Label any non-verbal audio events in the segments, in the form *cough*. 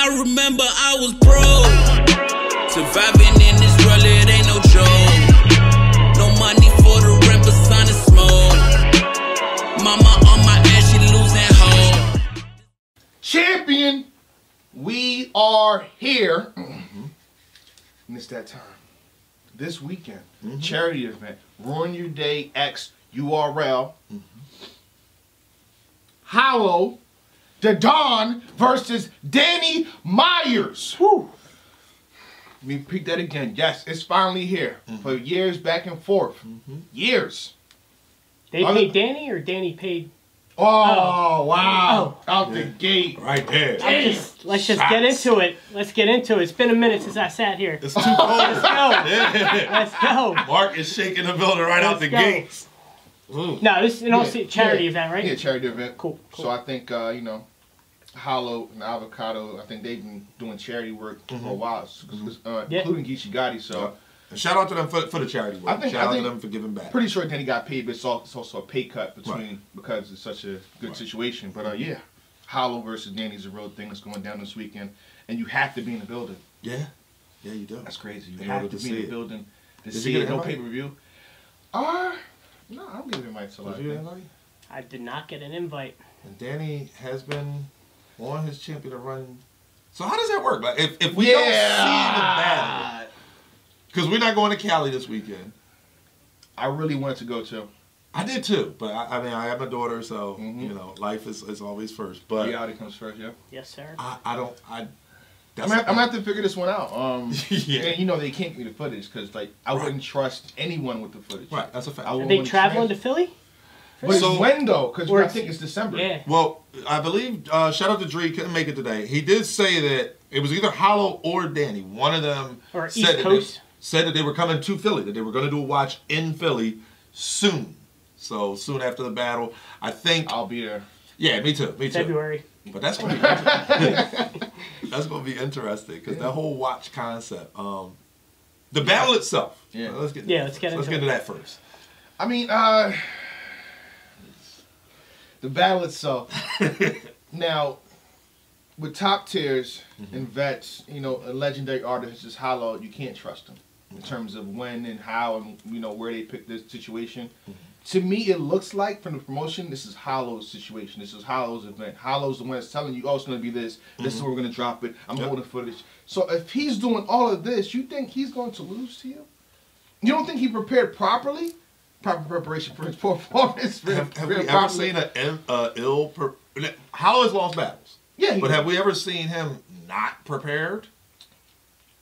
I remember I was broke. Surviving in this world, it ain't no joke. No money for the rent, but sun is smoke. Mama on my ass, she losing hope. champion. We are here. Mm-hmm. And it's that time. This weekend, mm-hmm. charity event, Ruin Your Day X URL. Mm-hmm. Hollow, the Don versus Danny Myers. Whew. Let me repeat that again. Yes, it's finally here. Mm-hmm. For years back and forth. Mm-hmm. Years. They Other- paid Danny or Danny paid. Oh, wow. Oh. Out the gate. Right there. Just, let's just get into it. Let's get into it. It's been a minute since I sat here. It's too cold. Let's go. *laughs* Yeah. Let's go. Mark is shaking the building right out Let's the go. gates. Ooh. No, this is an all Yeah, charity yeah. event, right? Yeah, charity event. Cool, cool. So I think uh, you know, Hollow and Avocado. I think they've been doing charity work for a while, s- s- uh, Yeah. including Geechi Gotti. So And shout out to them for, for the charity work. I think- shout I out think- to them for giving back. pretty sure Danny got paid, but it's, al- it's also a pay cut between Right. because it's such a good Right. situation. But uh, yeah, Hollow versus Danny's a real thing that's going down this weekend, and you have to be in the building. yeah. Yeah, you do. That's crazy. You In have to to be in see the it. building to Did you see get it. an No pay per view. Uh no, I don't give invites a lot. Did you get anybody? I did not get an invite. And Danny has been on his champion run. So how does that work? Like if, if we yeah. don't see the battle, because we're not going to Cali this weekend. I really wanted to go to. I did too, but I, I mean I have my daughter, so Mhm. you know life is, is always first. But Reality comes first, yeah. Yes, sir. I, I don't I. I'm gonna, I'm gonna have to figure this one out. Um, *laughs* Yeah. And you know they can't give me the footage because like I Right. wouldn't trust anyone with the footage. right. That's a fact. I Are they traveling to Philly? But it's when though? Because Or I think it's December. Yeah. Well, I believe uh, shout out to Dree couldn't make it today. He did say that it was either Hollow or Danny. One of them Or said East that Coast. They, said that they were coming to Philly. That they were going to do a watch in Philly soon. So soon after the battle, I think. I'll be there. Yeah, me too. Me too. February. But that's gonna be *laughs* *laughs* *laughs* that's gonna be interesting because that whole watch concept. Um, the battle itself. Yeah. Let's get Yeah, let's get let's into get it. into that first. I mean, uh, the battle itself. *laughs* now, with top tiers Mm-hmm. and vets, you know, a legendary artist is Hollow. You can't trust them in terms of when and how and you know where they pick this situation. Mm-hmm. To me, it looks like from the promotion, this is Hollow's situation. This is Hollow's event. Hollow's the one that's telling you, oh, it's going to be this. This is where we're going to drop it. I'm Mm-hmm. Yep. holding footage. So if he's doing all of this, you think he's going to lose to you? You don't think he prepared properly? Proper preparation for his *laughs* performance. Have, have we Prepared ever seen an uh, ill? Has lost battles. Yeah, But have we ever seen him not prepared?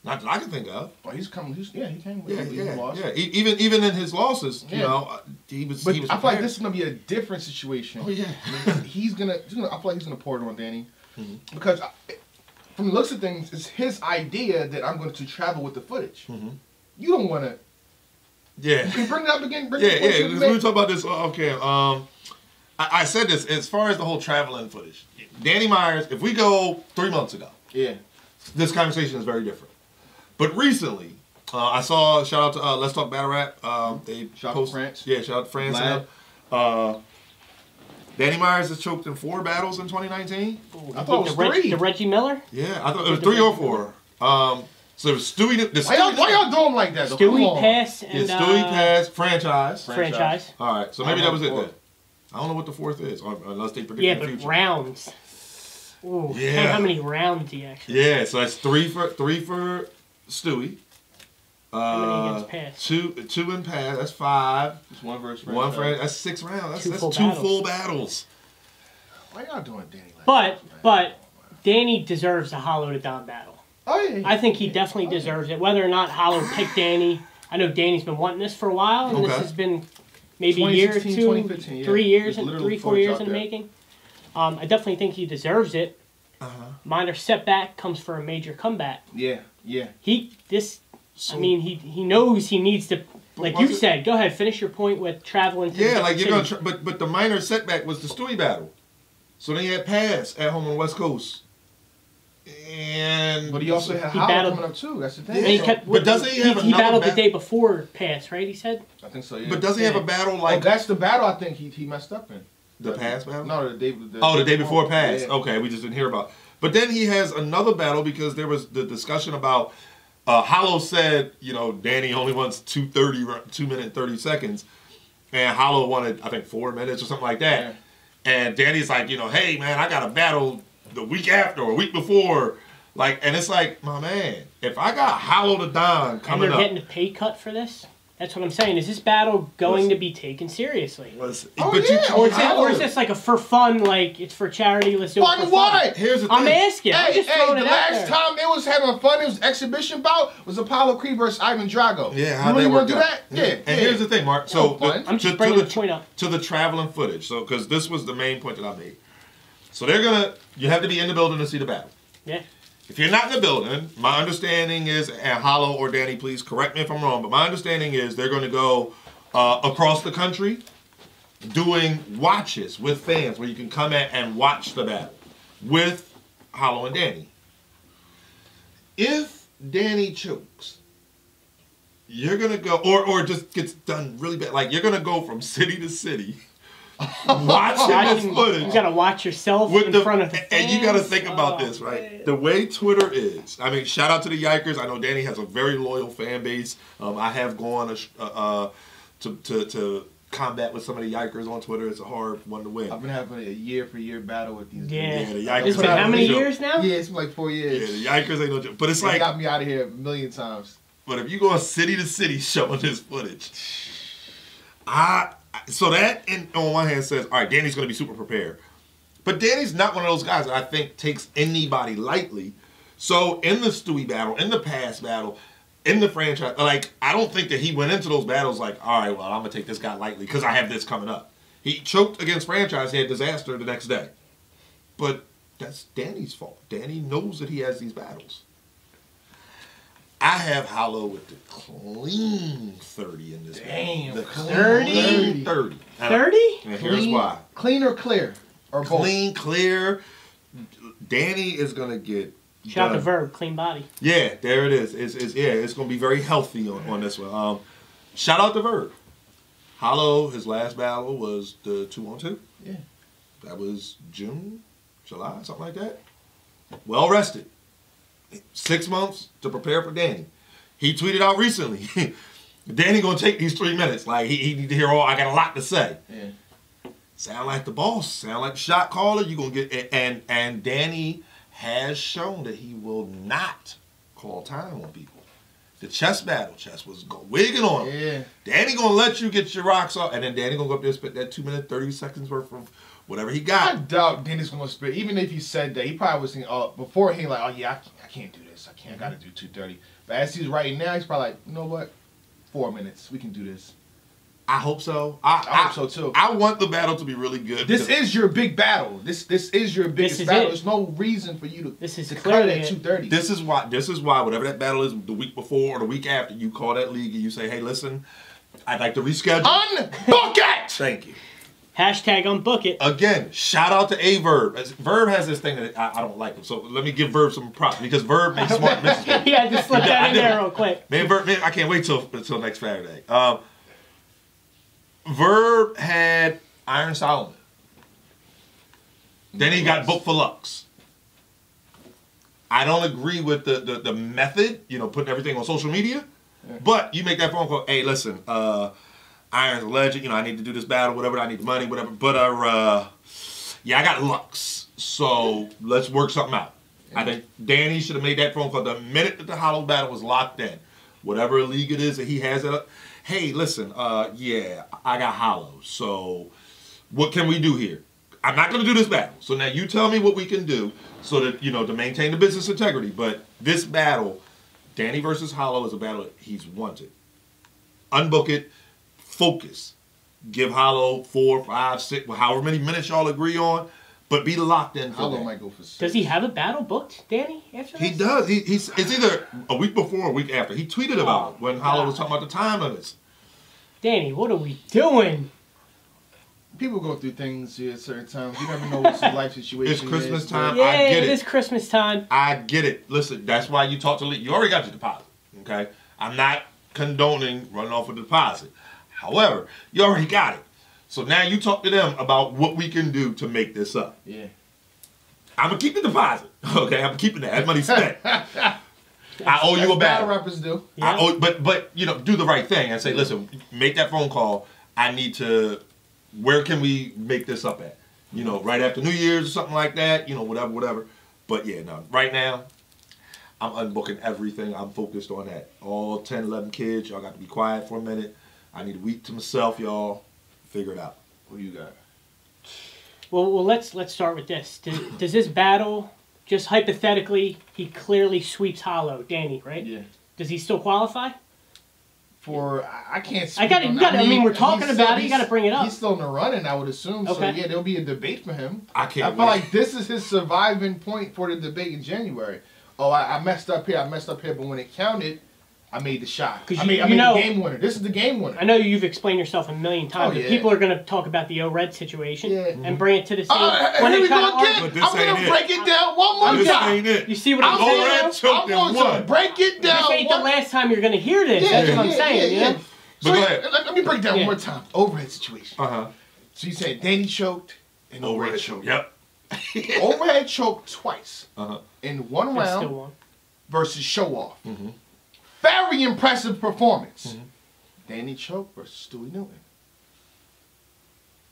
Not that I can think of. But he's coming. He's, yeah, he came with Yeah, he yeah, yeah. Even even in his losses, you know, uh, he was. But he was I feel like this is gonna be a different situation. Oh yeah. he's gonna, he's gonna. I feel like he's gonna pour it on Danny Mm-hmm. because I, from the looks of things, it's his idea that I'm going to travel with the footage. Mhm. You don't want to. Yeah. You Bring it up again. Bring Yeah, it yeah. We were talking about this. uh, Okay. Um, I, I said this as far as the whole traveling footage. Danny Myers. If we go three months ago, Yeah. this conversation is very different. But recently, uh, I saw shout out to uh, Let's Talk Battle Rap. Um, they Shout out to France. Yeah, shout out to France. and Uh, Danny Myers has choked in four battles in 2019. I thought it was the, Reg- three. the Reggie Miller? Yeah, I thought it was three or four. Um, so it was Stewie. The Why y'all, why y'all doing like that? though? Come Stewie on. Pass yeah, and Stewie uh, Pass franchise. franchise. All right, so maybe that was it then. I don't know what the fourth is, or- unless they predict Yeah, the but future. rounds. Ooh, *laughs* Yeah. yeah. How many rounds he actually? Yeah, so that's three for three for Stewie. Uh, Pass? two two in pass. That's five. Just one verse. One for that's six rounds. That's Two that's full two battles. full battles. Why y'all doing Danny like But that? but Danny deserves a Hollow Da Don battle. oh yeah. I think he definitely deserves it. Whether or not Hollow picked Danny, I know Danny's been wanting this for a while, and this has been maybe a year or two, yeah. three years, and three, four years in the making. Um, I definitely think he deserves it. Uh-huh. Minor setback comes for a major comeback. yeah, yeah. He this, So, I mean, he he knows he needs to. Like was you it- said, go ahead, finish your point with traveling. To yeah, the like you're gonna. Try, but but the minor setback was the Stewie battle. So then he had pass at home on the West Coast, and But he also had He Hollow battled- coming up too. That's the thing. Yeah. So- kept, But doesn't he have he, another battled bat- the day before pass, right? He said. I think so. Yeah. But doesn't he have a battle like? oh, like that's the battle. I think he he messed up in. the pass battle? No, the day. The, Oh, the day before pass. Yeah. Okay, we just didn't hear about. But then he has another battle because there was the discussion about uh, Hollow said, you know, Danny only wants two thirty, two minute thirty seconds, and Hollow wanted I think four minutes or something like that. Yeah. And Danny's like, you know, hey man, I got a battle the week after or a week before, like, and it's like, my man, if I got Hollow Da Don And coming they're up, getting a pay cut for this. That's what I'm saying. Is this battle going Listen. to be taken seriously? listen, Oh, but yeah, you, Or is, it, or is this like a for fun, like it's for charity? Let's do it for Fun fun. here's the thing. I'm asking. I'm Hey, just hey, throwing the it out last there. time it was having fun, it was exhibition bout, was Apollo Creed versus Ivan Drago. Yeah, you how really that want to do that? Yeah. And yeah. here's the thing, Mark. So Oh, the- I'm just to, bringing to the point up. to the traveling footage. So because this was the main point that I made. So they're gonna you have to be in the building to see the battle. Yeah. If you're not in the building, my understanding is, and Hollow or Danny, please correct me if I'm wrong, but my understanding is they're going to go uh, across the country doing watches with fans where you can come in and watch the battle with Hollow and Danny. If Danny chokes, you're gonna go, or or just gets done really bad. Like you're gonna go from city to city, *laughs* watching this footage you gotta watch yourself with in the, front of the and you got to think about Oh, this, right? man. The way Twitter is. I mean, shout out to the Yikers. I know Danny has a very loyal fan base. Um, I have gone a, uh, uh, to, to to combat with some of the Yikers on Twitter. It's a hard one to win. I've been having a year for year battle with these Yeah. Yeah, the. Yikers It's been how no many joke. years now? Yeah, it's been like four years. Yeah, the Yikers ain't no joke. But it's They like, got me out of here a million times. but if you go city to city showing this footage, I so that on one hand says, all right, Danny's going to be super prepared, but Danny's not one of those guys that I think takes anybody lightly. So in the Stewie battle, in the past battle, in the franchise, like I don't think that he went into those battles like, all right, well, I'm gonna take this guy lightly because I have this coming up. He choked against franchise, he had disaster the next day, but that's Danny's fault. Danny knows that he has these battles. I have Hollow with the clean 30 in this Damn, battle. The clean clean 30. 30. And- Thirty? Here's why. Clean or clear? Or both? Clean, clear. Danny is gonna get. Shout out to done. Verb, clean body. Yeah, there it is. It's, it's yeah, it's gonna be very healthy on, on this one. Um, shout out the Verb. Hollow, his last battle was the two on two. Yeah. That was June, July, something like that. Well rested. Six months to prepare for Danny. He tweeted out recently. *laughs* Danny gonna take these three minutes. Like he, he need to hear all. I got a lot to say. Yeah. Sound like the boss. Sound like the shot caller. You gonna get and and Danny has shown that he will not call time on people. The chess battle, chess was go- wigging on him. Yeah. Danny gonna let you get your rocks off, and then Danny gonna go up there and spit that two minute thirty seconds worth of whatever he got. I doubt Dennis gonna spit. Even if he said that, he probably was thinking, oh, before he like, oh yeah, I can't, I can't do this. I can't. I gotta mm-hmm. do two thirty. But as he's writing now, he's probably like, you know what? Four minutes. We can do this. I hope so. I, I hope so, too. I want the battle to be really good. This is your big battle. This this is your biggest is battle. it. There's no reason for you to This is to clearly it it. at two thirty. This is why. This is why. Whatever that battle is, the week before or the week after, you call that league and you say, "Hey, listen, I'd like to reschedule." Unbook it. Thank you. Hashtag unbook it. Again, shout out to Aye Verb. Verb has this thing that I, I don't like him, so let me give Verb some props because Verb makes smart *laughs* misses. yeah, just slip that in there real quick. Man, Verb, man, I can't wait till until next Saturday. Um, Verb had Iron Solomon. Then he got booked for Lux. I don't agree with the, the, the method, you know, putting everything on social media. But you make that phone call, hey, listen, uh, Iron's a legend, you know, I need to do this battle, whatever, I need the money, whatever. But uh, uh yeah, I got Lux. So let's work something out. I think Danny should have made that phone call the minute that the Hollow battle was locked in. Whatever league it is that he has it up. Hey, listen, uh, yeah, I got Hollow. So what can we do here? I'm not going to do this battle. So now you tell me what we can do so that, you know, to maintain the business integrity. But this battle, Danny versus Hollow, is a battle that he's wanted. Unbook it, focus. Give Hollow four, five, six, well, however many minutes y'all agree on, but be locked in Hollow that. might go for six. Does he have a battle booked, Danny? After He this? does. He, he's it's either a week before or a week after. He tweeted about it when Hollow was talking about the time limits. Danny, what are we doing? People go through things at certain times. You never know what his life situation It's Christmas is. time. Yeah, I get it it. is Christmas time. I get it. Listen, that's why you talk to Lee. You already got your deposit. Okay? I'm not condoning running off with a deposit. However, you already got it. So now you talk to them about what we can do to make this up. Yeah. I'm gonna keep the deposit. *laughs* Okay, I'm keeping that. That money spent. I owe you That's a battle battle. rappers do. Yeah. I owe, but but you know, do the right thing and say, listen, make that phone call. I need to. Where can we make this up at? You know, right after New Year's or something like that. You know, whatever, whatever. But yeah, no. Right now, I'm unbooking everything. I'm focused on that. All 10, 11 kids, y'all got to be quiet for a minute. I need a week to myself, y'all. Figure it out. What do you got? Well, well, let's let's start with this. Does, does this battle, just hypothetically, he clearly sweeps Hollow, Danny, right? Yeah. Does he still qualify? For I- I can't. I speak gotta- you gotta- I mean, we're talking he's about it, you he's- gotta bring it up. He's still in the running, I would assume. Okay. So yeah, there'll be a debate for him. I I can't I feel wait. like this is his surviving point for the debate in January. Oh, I, I messed up here. I messed up here, but when it counted, I made the shot. 'Cause I you- made, I you made know- the game winner. This is the game winner. I know you've explained yourself a million times, Oh, but yeah. people are going to talk about the O Red situation Yeah. and bring it to the same. Uh, when here we try go to argue- again. But this I'm gonna break it down one more I'm this time. ain't it. You see what I'm I'm All saying? red though? I'm going to won. break it down. This ain't the last time you're going to hear this. Yeah, That's yeah, what I'm yeah, saying. yeah, you know? yeah. But So go ahead. Let, let me break it down Yeah. one more time. O Red situation. Uh huh. So you said Danny choked and O Red Overhead choked. Yep. *laughs* O Red choked twice Uh huh. in one round still one. versus show off. Very impressive performance. Mhm. Danny choked versus Stewie Newton.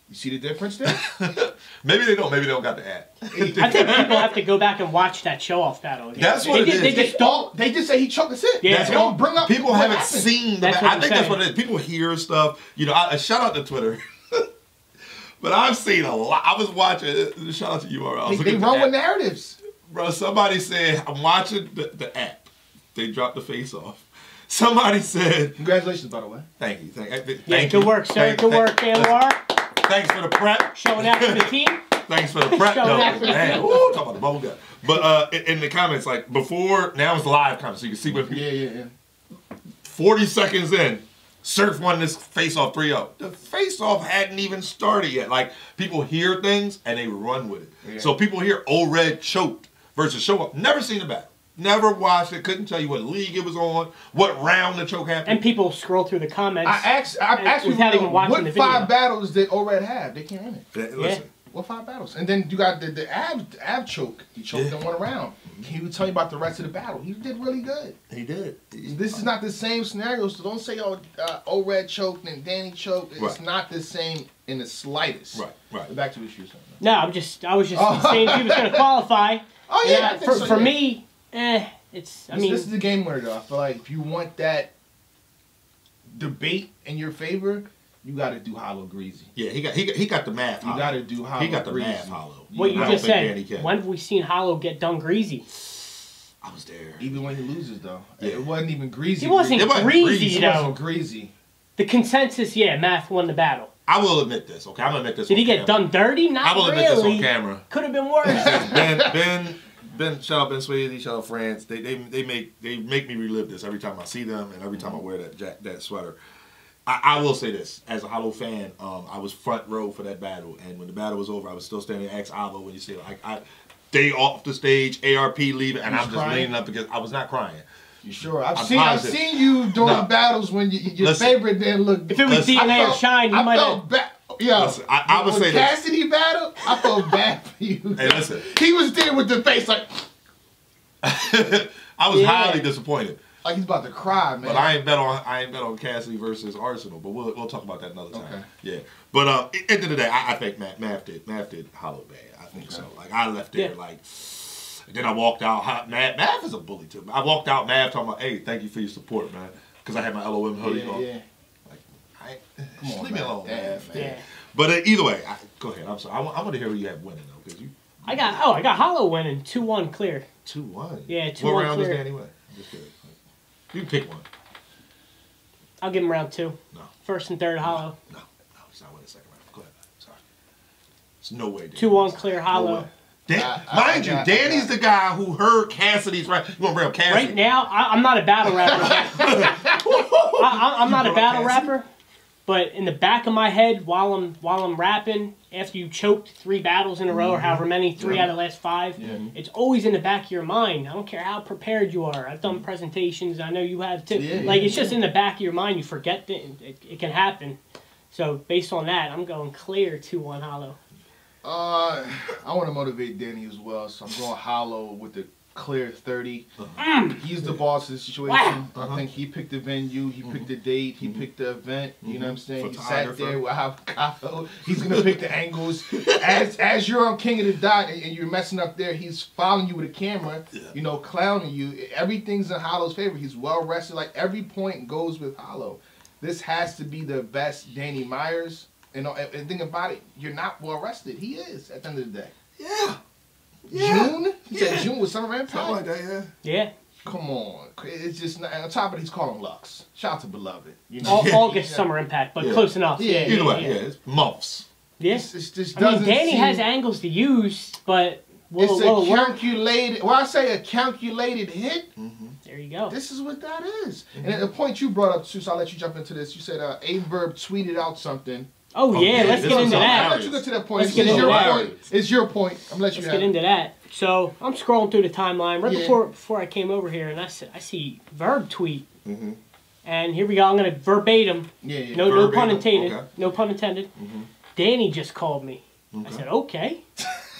You see the difference there? *laughs* Maybe they don't. Maybe they don't got the ad. I think people have to go back and watch that show off battle. again. That's they, what it just, is. They they, just don't. they just say he choked. That's it. Yeah. They don't bring up People what haven't happened. seen the. That's I what I'm think that's what it is. People hear stuff. You know, I, I shout out to Twitter. *laughs* but I've seen a lot. I was watching. uh, Shout out to URL. I They, they run the with narratives. Bro, somebody said I'm watching the, the app. They dropped the face off. Somebody said, Congratulations, by the way. "Thank you, thank, thank Yeah, you, good work, sir. Thank- Good thank- work, Anwar. Thanks for the prep. Showing out for the team. *laughs* Thanks for the prep. Showing No, out for the man, team. Ooh, talk about the bubble gut. But uh, in, in the comments, like before, now it's live comments, so you can see what Yeah, yeah, yeah. 40 seconds in, Surf won this face off 3 0. The face off hadn't even started yet. Like, people hear things and they run with it. Yeah. So people hear O Red choked versus show up. Never seen the battle. Never watched it. Couldn't tell you what league it was on, what round the choke happened. And people scroll through the comments. I asked, I And asked without people, even watching what the video. five battles did O Red have? They can't name it. Yeah, Listen, What five battles? And then you got the, the ab, ab choke. He choked Yeah. in one round. He would tell you about the rest of the battle. He did really good. he did. This is not the same scenario, so don't say, oh, uh, O Red choked and Danny choked. It's Right. not the same in the slightest. Right, right. Back to what you were saying. no, I'm just. I was just Oh. *laughs* saying he was going to qualify. Oh, yeah, And, I think for, so, for yeah. me, eh, it's. I This, mean, this is the game winner, though. I feel like if you want that debate in your favor, you got to do Hollow Greasy. Yeah, he got he got, he got the math. You got to do Hollow He got the Greasy. math hollow. what you I don't just said. When have we seen Hollow get done greasy? I was there. Even when he loses, though. Yeah. It wasn't even greasy. He wasn't It wasn't greasy, greasy, It though. wasn't greasy. The consensus, yeah, Math won the battle. I will admit this. Okay, I'm gonna admit this. Did on he get camera. done dirty? Not I will admit this on camera. Could have been worse. *laughs* Ben, Ben, Ben, shout out Ben Swayze, shout out France. They, they, they make they make me relive this every time I see them and every time I wear that jack, that sweater. I, I will say this as a Hollow fan, um, I was front row for that battle, and when the battle was over, I was still standing ex Avo when you see like I, they off the stage, ARP leaving, and I'm just crying? leaning up because I was not crying. You sure? I've I'm seen I've seen you during No. battles when you, your Listen. favorite didn't look. if it was Listen, DNA I or felt- Shine, you I might felt have. Bad. Yo, Listen, I- I would when say this. Cassidy battle, I felt *laughs* bad for you. Hey, listen. he was there with the face like *laughs* I was Yeah. highly disappointed, like he's about to cry, man. but I ain't bet on I ain't bet on Cassidy versus Arsonal. But we'll we'll talk about that another time. Okay. Yeah, but um, at the end of the day, I, I think Matt Math did Math did Hollow bad. I think so. Like I left there Yeah. like. And then I walked out. Matt Math, Math is a bully too. I walked out. Math talking about, "Hey, thank you for your support, man." Because I had my LOM hoodie yeah, on. yeah. I, Come on, leave me alone, Yeah, man. man. Yeah. But uh, either way, I, go ahead. I'm sorry. I, want- I want to hear who you have winning though, because you I got. Oh, I got Hollow winning two one clear. two one. Yeah, What 2-1 round is clear. Danny win? Just kidding. You can pick one. I'll give him round two. No. First and third Hollow. No, no, he's not winning the second round. Go ahead. Sorry. There's no way. Danny Two one wins. clear Hollow. way. Dan- I- I- mind I you, got- Danny's the guy who heard Cassidy's right. You want to bring up Cassidy? Right now, I, I'm not a battle rapper. *laughs* I, I, I'm not a battle Cassidy? rapper, but in the back of my head, while I'm while I'm rapping, after you choked three battles in a row or however many, three Yeah. out of the last five, Yeah. it's always in the back of your mind. I don't care how prepared you are. I've done presentations. I know you have too. Yeah, like it's just in the back of your mind. You forget that it, it, it can happen. So based on that, I'm going clear two one hollow. Uh, I want to motivate Danny as well, so I'm going hollow with the clear 30. Uh-huh. Mm. He's the boss of the situation. Uh-huh. I think he uh-huh. picked the venue, he mm-hmm. picked the date, he mm-hmm. picked the event. You know what I'm saying? He sat there with avocado. He's gonna pick the angles. *laughs* As as you're on King of the Dot and, and you're messing up there, he's following you with a camera. You know, clowning you. Everything's in Hollow's favor. He's well rested. Like every point goes with Hollow. This has to be the best Danny Myers. You know, and, uh, and think about it. You're not well rested. He is at the end of the day. Yeah. Yeah. June? He said Yeah. June was summer Something impact. like that, yeah. Yeah. Come on, it's just not, on top of it, he's calling Lux. Shout out to Beloved. You know, Au- Yeah. August Yeah. summer impact, but Yeah. close enough. Yeah, Yeah. Either yeah, way, yeah, yeah. it's months. Yeah. It's, it's just I mean, Danny seem, has angles to use, but will, It's will a it work? calculated. Well, I say a calculated hit. There you go. This is what that is. And at the point you brought up, too, so I'll let you jump into this. You said uh, Aye Verb tweeted out something. Oh, Oh, yeah, yeah, let's this get is into I'll that. let you get to that point. Let's It's get into your that. point. It's your point. I'm gonna let you Let's have get into that. So I'm scrolling through the timeline right Yeah. before before I came over here, and I see, I see Verb tweet, Mm-hmm. and here we go. I'm gonna verbatim. Yeah, yeah. No, no pun intended. okay. No pun intended. Mm-hmm. Danny just called me. I said, okay. *laughs*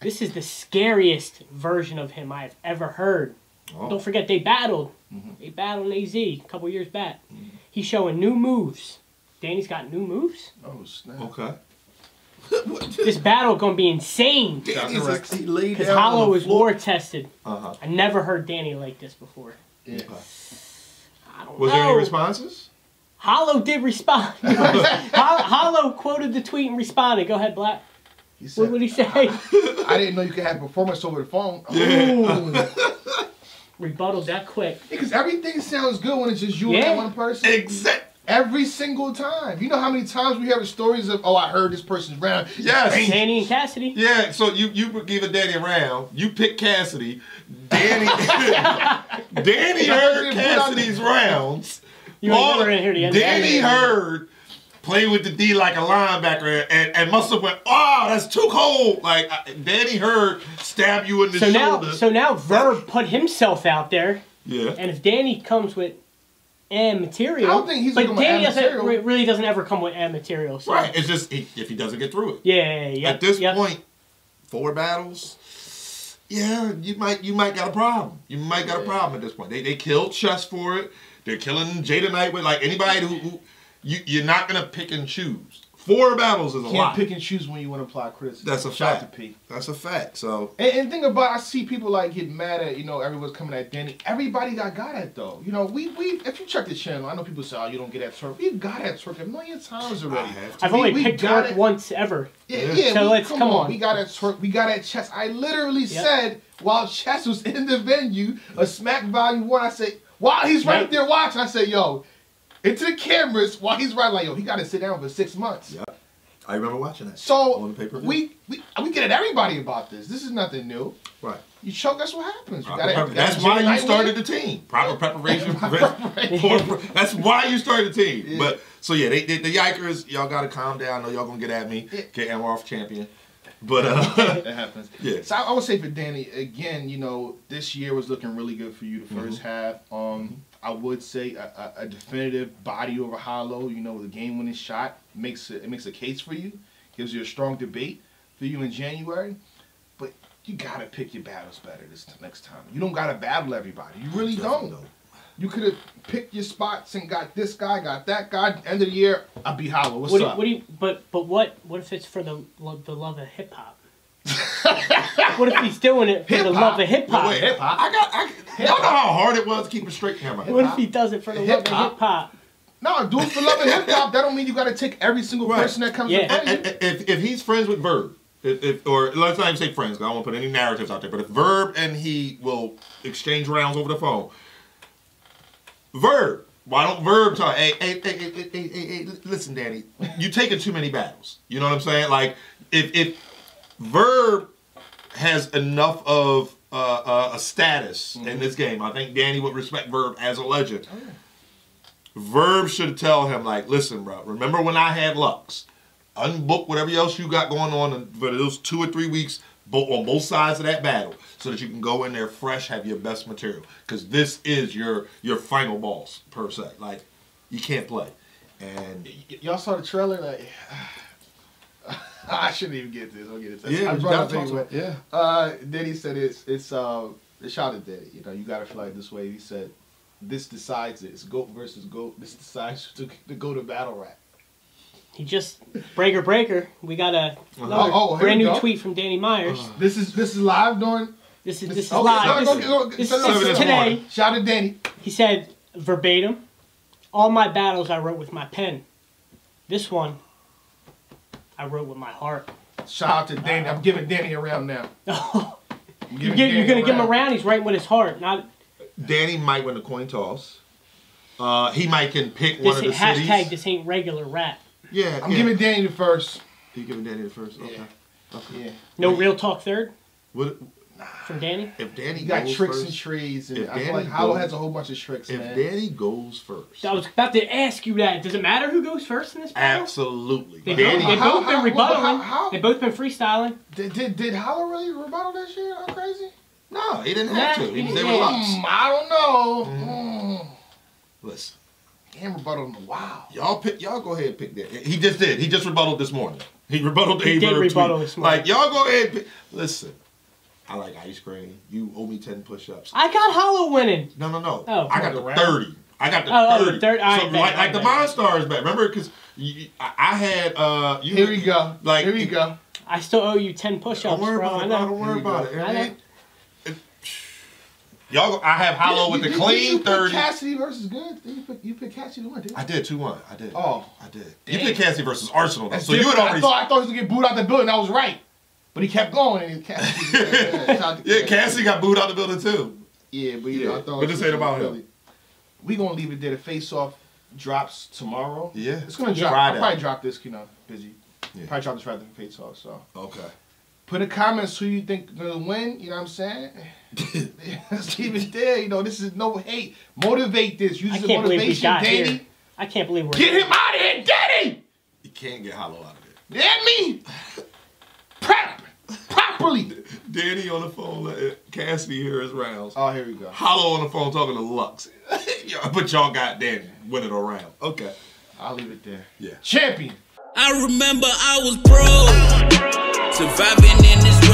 this is the scariest version of him I've ever heard. Oh. Don't forget they battled. Mm-hmm. They battled in AZ a couple years back. Mm-hmm. He's showing new moves. Danny's got new moves. Oh snap! Okay. *laughs* This battle gonna be insane Danny Shout is- because Hollow is floor. war tested. Uh-huh. I never heard Danny like this before. Yeah. I don't Was know. there any responses? Hollow did respond. *laughs* *laughs* Hollow, Hollow quoted the tweet and responded. Go ahead, Black. He What said, would he say? "I didn't know you could have performance over the phone." Yeah. Rebutted that quick. Because everything sounds good when it's just you and Yeah. that one person. Exact. Every single time. You know how many times we hear the stories of, oh, I heard this person's round. Yes. Danny and Cassidy. Yeah, so you you give a Danny a round. You pick Cassidy. Danny *laughs* Danny heard Cassidy's rounds. You ain't All- never gonna hear the end. Danny heard play with the D like a linebacker and, and must have went, oh, that's too cold. Like Danny heard stab you in the So now, shoulder. so now Verb put himself out there, yeah. and if Danny comes with and material, I don't think he's but gonna Danny and doesn't material. really doesn't ever come with and material. So. Right. It's just he, if he doesn't get through it. Yeah, yeah, yeah. At this yep. point, four battles. Yeah, you might you might got a problem. You might got a problem at this point. They they killed Chess for it. They're killing Jada Knight with like anybody who, who you you're not gonna pick and choose. Four battles is a Can't lot. pick and choose when you want to apply criticism. That's a Shout fact. to P. That's a fact. So And, and think about, I see people like get mad at, you know, everyone's coming at Danny. Everybody got got at though. You know, we we if you check the channel, I know people say, oh, you don't get at Twerk. We've got at Twerk a million times already. I have to. I've We- only we picked got Turk it. once ever. Yeah, Yeah. yeah. So we, let's- come, come on. on. We got at Twerk. We got at Chess. I literally Yep. said while Chess was in the venue, a Smack Volume One. I said while he's right Yep. there watching, I said, yo, into the cameras while he's right, like yo, he got to sit down for six months. Yeah. I remember watching that. So On the pay-per-view. we, we we get at everybody about this. This is nothing new. right. You choke, that's what happens. You gotta, gotta why you started the team. Proper preparation. *laughs* *laughs* that's why you started the team. Yeah. But so yeah, they, they, the Yikers, y'all gotta calm down. I know y'all gonna get at me. Yeah. Get Anwar champion. But uh, *laughs* That happens. Yeah. So I, I would say for Danny again, you know, this year was looking really good for you. The 1st Mm-hmm. half. Um, I would say a, a, a definitive body over hollow. You know, the game winning shot makes it, it makes a case for you. Gives you a strong debate for you in January. But you gotta pick your battles better this next time. You don't gotta battle everybody. You really don't. don't. You could have picked your spots and got this guy, got that guy. End of the year, I'll be hollow. What's What do, you, up? what do you? But but what? What if it's for the lo- the love of hip hop? *laughs* what if he's doing it for the Hip-hop? love of hip hop? Wait, hip hop. I got. I, y'all know how hard it was to keep a straight camera. What if he does it for the love of Hip-hop? hip hop? No, do it for love and hip hop. That don't mean you gotta take every single Right. person that comes Yeah. in front of you. And- and- if, if he's friends with Verb, if, if, or let's not even say friends, 'cause I don't want to put any narratives out there, but if Verb and he will exchange rounds over the phone, Verb, why don't Verb talk? Hey, hey, hey, hey, hey, hey, hey, hey, listen, Danny, you taking too many battles. You know what I'm saying? Like, if if Verb has enough of uh, uh, a status in this game, I think Danny would respect Verb as a legend. Verb should tell him like, listen, bro. Remember when I had Lux? Unbook whatever else you got going on for those two or three weeks, both on both sides of that battle, so that you can go in there fresh, have your best material. Because this is your your final boss per se. Like, you can't play. And Y- y'all saw the trailer, like *laughs* I shouldn't even get this. I'll get it. Yeah, I brought it gotta up talk anyway. to him. Uh, then he said it's it's uh shout out Daddy. You know, you gotta feel like this way. He said this decides it. It's goat versus goat. *laughs* This decides to, to go to battle rap. He just breaker breaker. We got a another Oh, oh, brand new go. tweet from Danny Myers. This is this is live during. this is this is okay, live. go- This, go- go- this send it is today. morning. Shout out Danny. He said verbatim, "All my battles I wrote with my pen. This one, I wrote with my heart." Shout out to Danny. I'm giving Danny a round now. *laughs* You giving get, you're gonna give him a round. He's writing with his heart. Not Danny might win the coin toss. Uh, he might can pick one of the hashtag. cities. This ain't regular rap. Yeah, I'm yeah. giving Danny the first. You giving Danny the first? Okay. Yeah. Yeah. No real talk third What from Danny. if Danny He got goes tricks first? and trees, and If I feel Danny like Hollow goes- has a whole bunch of tricks, If man. Danny goes first, I was about to ask you that. Does it matter who goes first in this battle? absolutely. They, Danny, both, they How- both been how- rebuttaling. how- how- They both been freestyling. Did, did did Hollow really rebuttal that shit? I'm crazy. no, he didn't have to. He, he they were Lux. Mm, I don't know. Mm. Listen, He ain't rebuttal in a while. y'all pick. Y'all go ahead and pick that. He just did. He just rebutted this morning. He rebutted the He did rebuttal tweet. this morning. Like y'all go ahead. And pick. Listen, I like ice cream. You owe me ten push-ups. I got Hollow winning. No, no, no. Oh. I got the Round? thirty. I got the Oh, oh, the thirty. third- all right, so, bet, like, all like the right, bet. Monstars back. Remember, because I, I had uh. You Here we go. Like Here we go. I still owe you ten push-ups, Don't worry bro. about it. bro. know. Don't worry about go. it. I know. It- it- Y'all, I have Hollow with the You- you- clean you pick thirty. Cassidy versus Good. You pick, you pick Cassidy to win, didn't I did two one. I did. Oh. I did. You Damn. picked Cassie versus Arsonal though, That's so you had already. I thought I thought he was gonna get booed out the building. I was right, but he kept going and he Cassidy. *laughs* yeah, shout out yeah, Cassie got booed out the building too. Yeah, but yeah, Yeah. I thought. What this ain't about him? We gonna leave it there. The face off drops tomorrow. Yeah. It's gonna drop. Friday. I'll probably drop this. You know, busy. Yeah. Probably drop this right after the face off. So Okay. put in comments who you think gonna win. You know what I'm saying? *laughs* Let's leave it there. You know, this is no hate. Motivate this. Use I the can't believe we motivation, got Danny. here. I can't believe we're Get him out of here, Danny. You can't get Hollow out of You Damn me? *laughs* Prep properly. Danny on the phone, let Cassidy hear his rounds. Oh, here we go. Hollow on the phone talking to Lux. *laughs* But y'all got Danny winning a round. Okay. I'll leave it there. Yeah. Champion. I remember I was broke, surviving in this